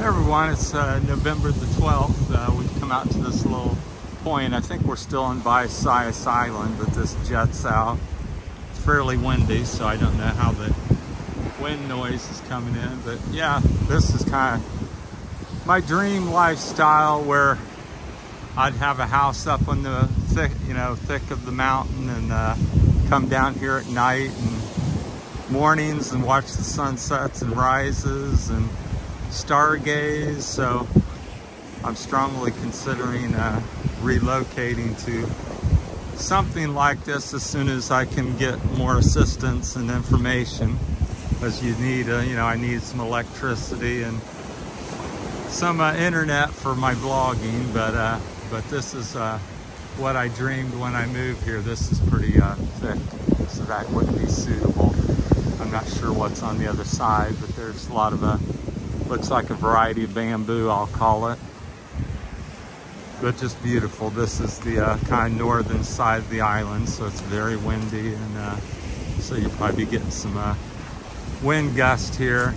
Hey everyone, it's uh, November the 12th. Uh, we've come out to this little point. I think we're still on Visayas Island, but this jets out. It's fairly windy, so I don't know how the wind noise is coming in. But yeah, this is kind of my dream lifestyle where I'd have a house up on the thick, you know, thick of the mountain and uh, come down here at night and mornings and watch the sunsets and rises and stargaze. So I'm strongly considering uh, relocating to something like this as soon as I can get more assistance and information. As you need, uh, you know, I need some electricity and some uh, internet for my blogging, but uh, but this is uh, what I dreamed when I moved here. This is pretty uh, thick, so that wouldn't be suitable. I'm not sure what's on the other side, but there's a lot of a Looks like a variety of bamboo, I'll call it. But just beautiful. This is the uh, kind of northern side of the island, so it's very windy, and uh, so you'll probably be getting some uh, wind gust here.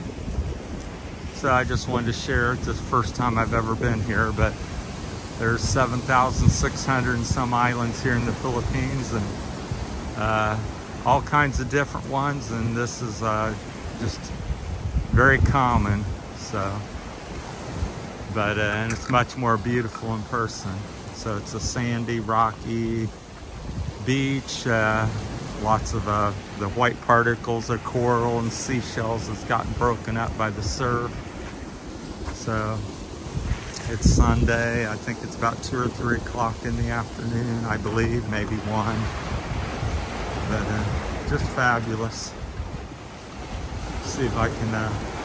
So I just wanted to share. It's the first time I've ever been here, but there's 7,600 and some islands here in the Philippines, and uh, all kinds of different ones, and this is uh, just very common so. But uh, and it's much more beautiful in person. So it's a sandy rocky beach uh, lots of uh, the white particles of coral and seashells has gotten broken up by the surf. So it's Sunday. I think it's about two or three o'clock in the afternoon I believe maybe one. But uh, just fabulous. See if I can uh,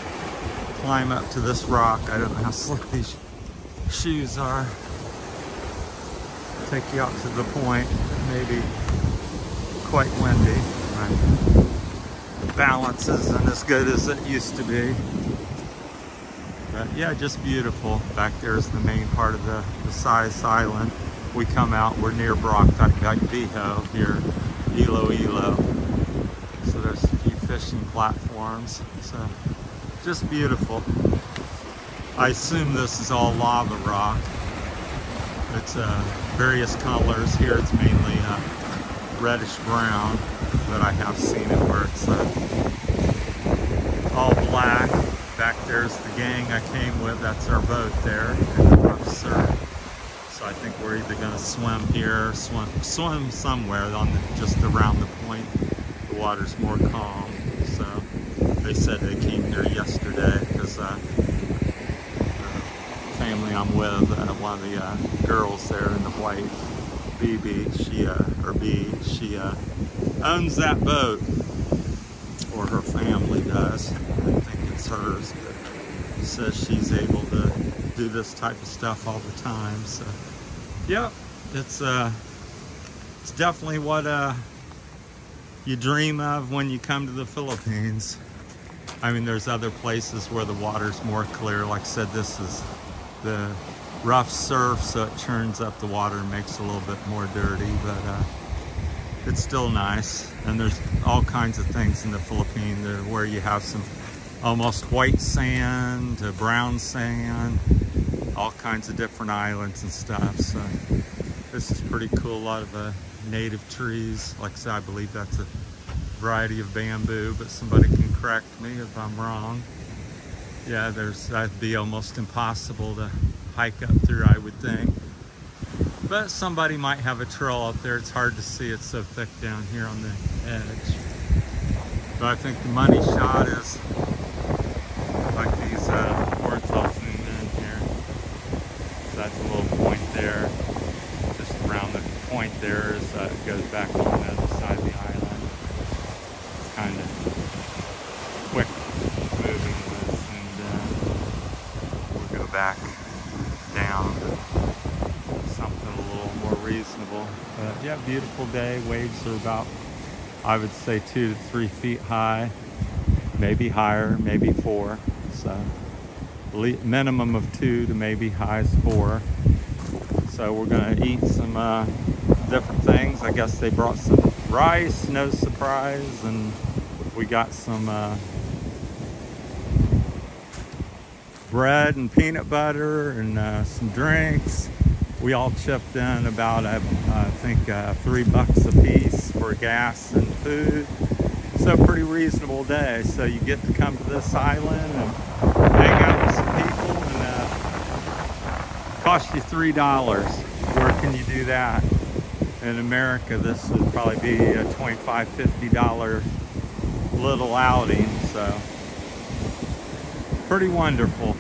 climb up to this rock. I don't know how slick these shoes are. Take you out to the point, maybe quite windy. My balance isn't as good as it used to be. But yeah, just beautiful. Back there is the main part of the, the Island. We come out, we're near Barotac Viejo here, Iloilo. So there's a few fishing platforms. So just beautiful. I assume this is all lava rock. It's uh, various colors. Here it's mainly uh, reddish brown, but I have seen it where it's uh, all black. Back there's the gang I came with. That's our boat there. So I think we're either going to swim here, swim, swim somewhere on the, just around the point. The water's more calm. So they said they came here yesterday because uh, the family I'm with, uh, one of the uh, girls there in the white, BB, she, uh, or B, she uh, owns that boat, or her family does. I think it's hers, but says she's able to do this type of stuff all the time. So, yep, it's uh, it's definitely what uh, you dream of when you come to the Philippines. I mean, there's other places where the water's more clear. Like I said, this is the rough surf, so it churns up the water and makes it a little bit more dirty, but uh, it's still nice. And there's all kinds of things in the Philippines where you have some almost white sand to brown sand, all kinds of different islands and stuff. So this is pretty cool. A lot of uh, native trees. Like I said, I believe that's a variety of bamboo, but somebody can correct me if I'm wrong. Yeah, there's that'd be almost impossible to hike up through, I would think. But somebody might have a trail up there. It's hard to see. It's so thick down here on the edge. But I think the money shot is like these uh, I'll in here. So that's a little point there. Just around the point there is uh, it goes back on the other side of the island kind of quick moving this and uh, we'll go back down to something a little more reasonable. But yeah, beautiful day. Waves are about, I would say two to three feet high, maybe higher, maybe four. So minimum of two to maybe high as four. So we're gonna eat some uh, different things. I guess they brought some rice, no surprise, and we got some uh, bread and peanut butter and uh, some drinks. We all chipped in about, uh, I think, uh, three bucks a piece for gas and food. So pretty reasonable day. So you get to come to this island and hang out with some people and uh, cost you three dollars. Where can you do that? In America, this would probably be a 25 50 dollar little outing. So pretty wonderful.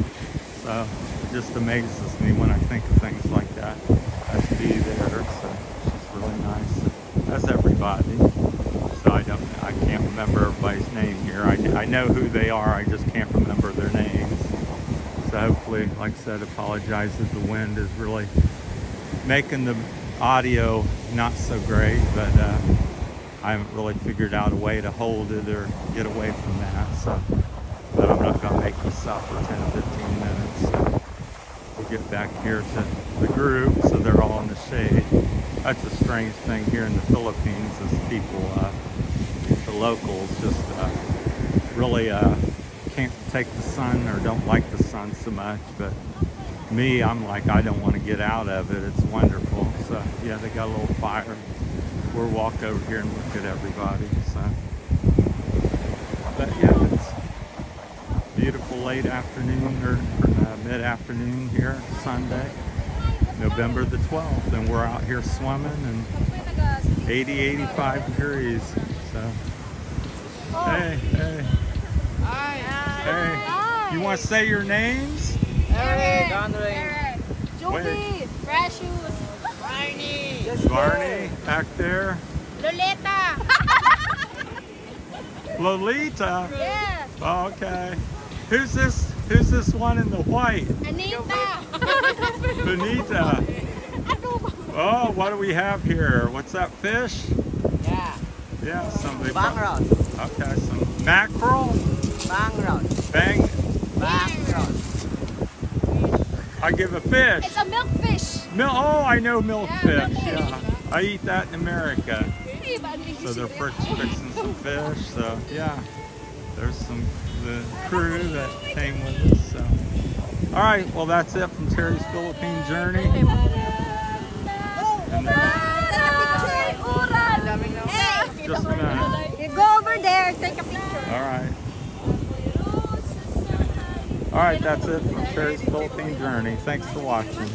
So it just amazes me when I think of things like that. As be there, so just really nice. As everybody. So I don't, I can't remember everybody's name here. I, I know who they are, I just can't remember their names. So hopefully, like I said, apologize that the wind is really making the audio not so great, but uh, I haven't really figured out a way to hold it or get away from that. So but I'm not gonna make you suffer 10, 15 minutes. So we'll get back here to the group so they're all in the shade. That's a strange thing here in the Philippines is people, uh, the locals just uh, really uh, can't take the sun or don't like the sun so much. But me, I'm like, I don't want to get out of it. It's wonderful. So yeah, they got a little fire. We'll walk over here and look at everybody. So, but yeah, beautiful late afternoon or, uh, mid-afternoon here Sunday, November the 12th, and we're out here swimming and 80, 85 degrees. So, hey, hey, hey, you want to say your names? Eric, Andre, Judy, Precious, Barney, Barney, back there. Loleta. Lolita. yeah. Oh, okay. Who's this? Who's this one in the white? Anita. Benita. Oh, what do we have here? What's that fish? Yeah. Yeah, somebody. Bangrod. Okay, some mackerel. Bangrod. Bang. Bangrod. I give a fish. It's a milkfish. Mil oh, I know milkfish. Yeah, Yeah, I eat that in America. So they're fixing some fish. So yeah, there's some the crew that came with us. So all right, well that's it from Terry's Philippine journey. And just a minute. You go over there, take a picture. All right. All right, that's it from Terry's Philippine journey. Thanks for watching.